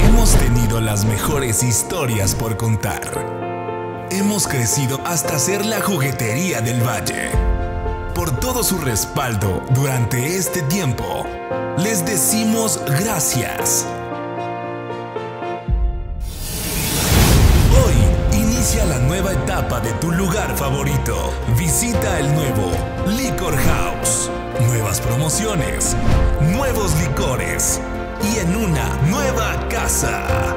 hemos tenido las mejores historias por contar. Hemos crecido hasta ser la juguetería del Valle. Por todo su respaldo durante este tiempo, les decimos gracias. Hoy inicia la nueva etapa de tu lugar favorito. Visita el nuevo Licor House. Nuevas promociones, nuevos licores en una nueva casa.